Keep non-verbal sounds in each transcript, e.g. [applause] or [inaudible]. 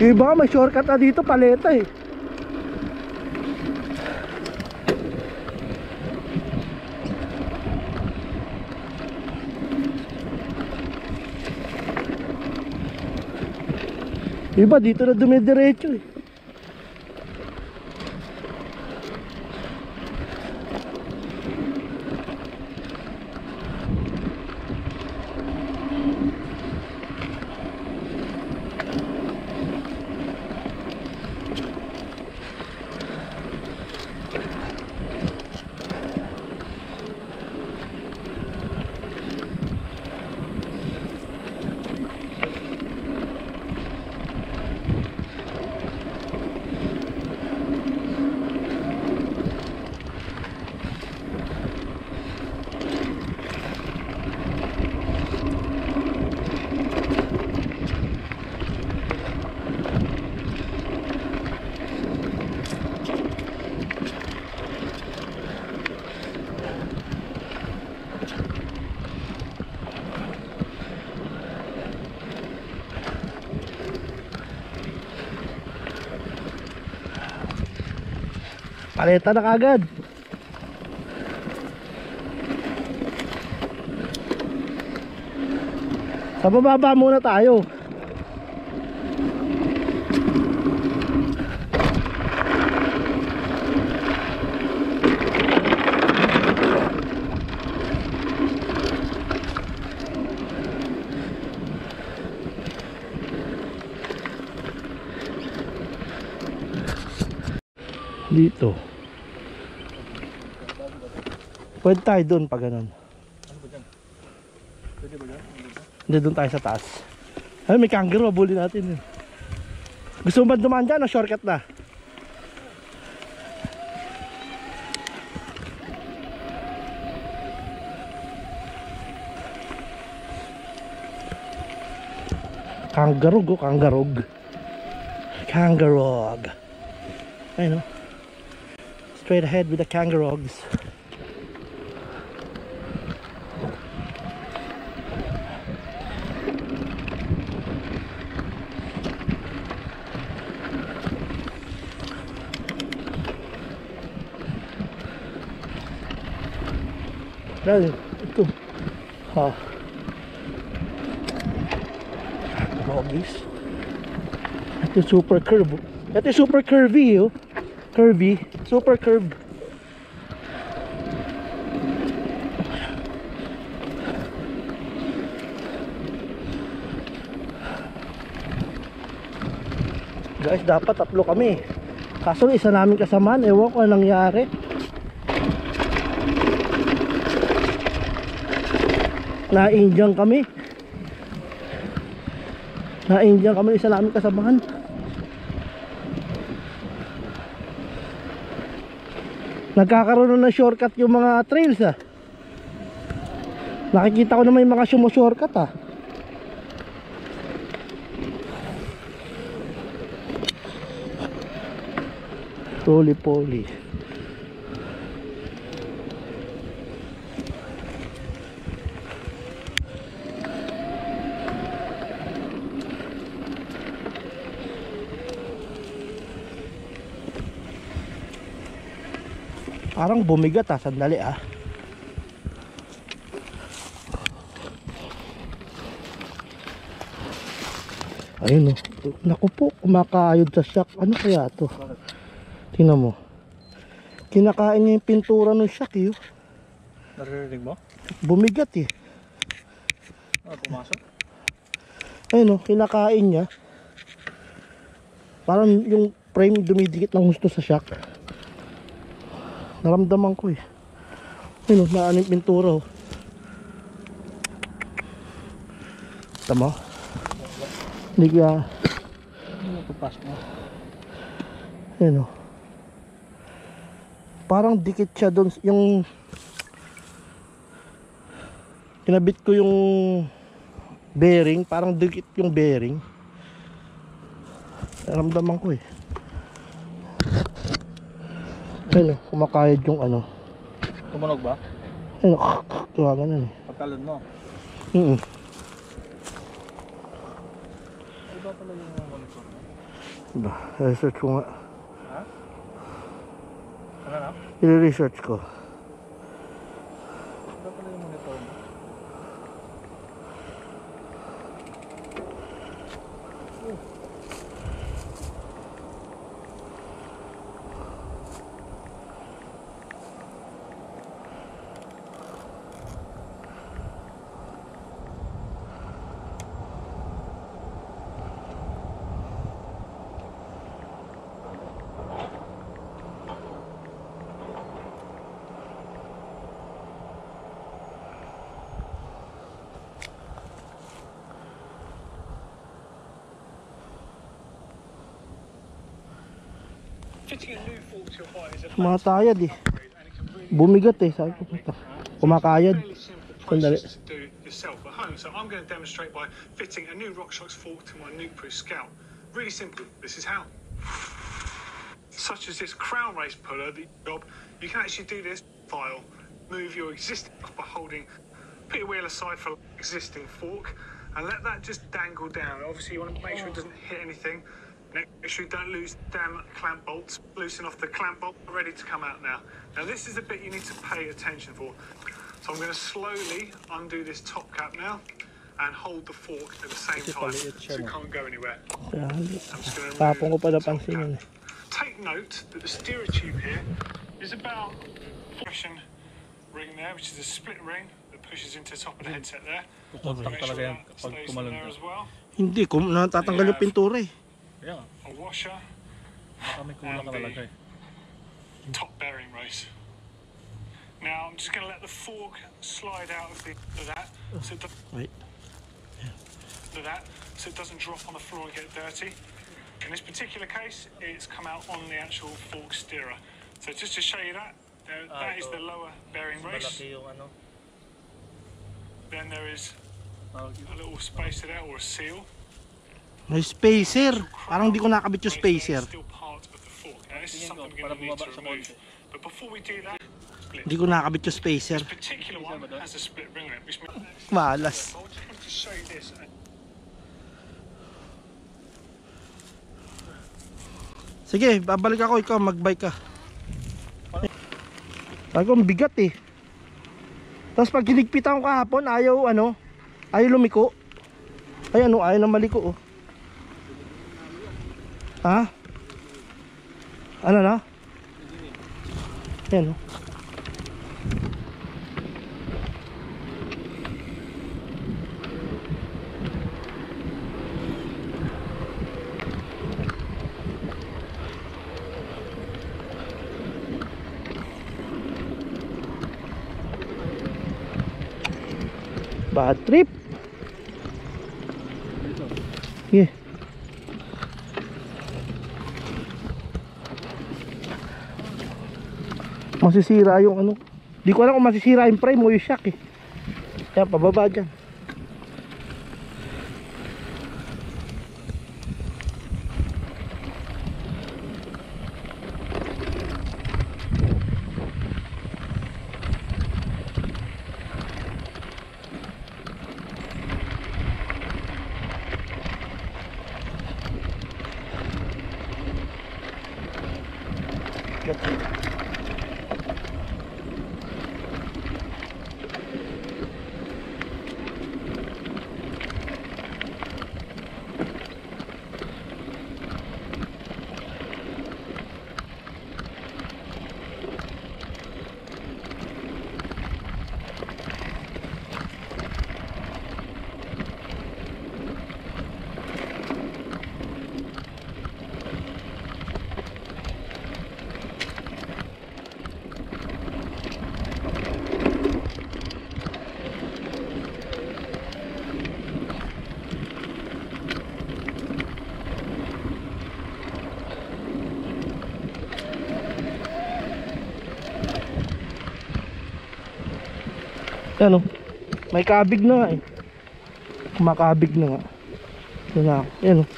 Iba nga, may shortcut na dito, paleta eh. Iba dito na dumidiretso eh. Paleta na kagad. Sa bababa muna tayo. Dito. Pwede tayo doon pag ganun. Hindi doon tayo sa taas. Ay, may kangaroo. Abulin natin yun. Gusto mo ba dumaan dyan o shortcut na? Kangarog o kangarog. Kangarog. Ayun o. Straight ahead with the kangarogs. Dali, ito. Ha. Doggies. Ito super curve. Ito super curvy, oh. Curvy. Super curve. Guys, dapat tatlo kami. Kaso isa namin kasamaan, ewan ko anong nangyari. Na-Indian kami. Na-Indian kami isa namin kasamahan. Nagkakaroon na ng shortcut yung mga trails ah. Nakikita ko na may mga sumo-shortcut ah. Roly poly. Parang bumigat ah, sandali ah. Ayun oh. Naku po, kumakayod sa shock. Ano kaya to? Tingnan mo. Kinakain niya yung pintura ng shock eh. oh. Naririnig mo? Bumigat eh. Ah, pumasok? Ayun oh, kinakain niya. Parang yung frame dumidikit ng gusto sa shock. Naramdaman ko eh. Ayun oh, naan yung pintura oh. Tama? Hindi kaya, ayun oh. Parang dikit siya doon yung kinabit ko yung bearing, parang dikit yung bearing. Naramdaman ko eh. Ayun oh, kumakayod yung ano. Tumunog ba? Ayun oh, tuwa ganun eh. Pagkalon mo. Mm Iba pala yung monitor mo. Diba? Research ko nga. Ano na? I-research ko. Tumatayad eh. Bumigat eh. Sabi ko, puta. Kumakayad. Sandali. So I'm going to demonstrate by fitting a new RockShox fork to my Nuke Scout. Really simple. This is how. Such as this crown race puller, the job, you can actually do this file, move your existing by holding, put your wheel aside for existing fork, and let that just dangle down. Obviously, you want to make sure it doesn't hit anything. Make sure you don't lose damn clamp bolts. Loosen off the clamp bolt, ready to come out now. Now this is the bit you need to pay attention for. So I'm going to slowly undo this top cap now and hold the fork at the same time so it can't go anywhere. I'm just going to Tapon ko pa napansin eh. Take note that the steerer tube here is about compression ring there, which is a split ring that pushes into the top of the headset there. Kukontak Make sure that stays in there as well. Hindi, kum natatanggal yung pintura eh. Kaya nga, A washer, baka may kulang ka talaga eh. top bearing race. Now I'm just going to let the fork slide out of, the, of that, so it, doesn't- of that, so it doesn't drop on the floor and get dirty. In this particular case, it's come out on the actual fork steerer. So just to show you that, there, Ah, that is the lower bearing race. Malaki yung ano. Then there is a little spacer there or a seal. May spacer. Parang di ko nakabit yung spacer. Hindi ko nakabit yung spacer. Malas. Sige, babalik ako. Ikaw, magbike ka. Ko, ang bigat eh. Tapos pag hinigpitan ko kahapon, ayaw ano, ayaw lumiko. Ay ano, ayaw na maliko oh. Ha? Ano na? Yan oh. Bad trip. Yeah. Masisira yung ano. Di ko alam kung masisira yung frame o yung shock eh. Kaya pababa dyan. Yan oh. May kabig na nga eh. Kumakabig na nga. Yan na. Oh.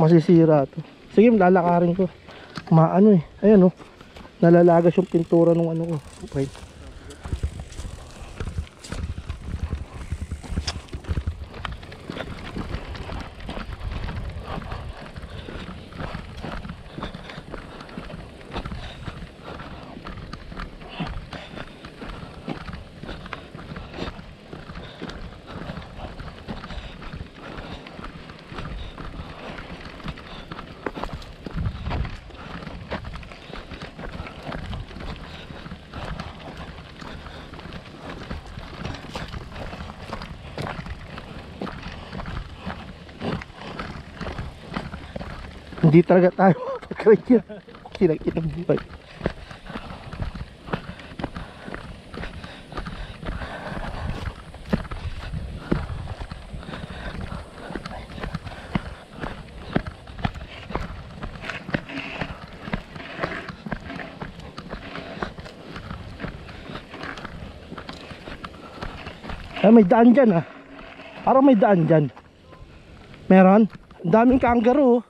Masisira to. Sige, lalakarin ko. Maano eh. Ayan oh. Nalalagas yung pintura ng ano ko. Wait. Hindi talaga tayo [laughs] makakaraid yan. Kinakitang buhay. Ay, may daan dyan ah. Parang may daan dyan. Meron? Ang daming kangaroo. oh.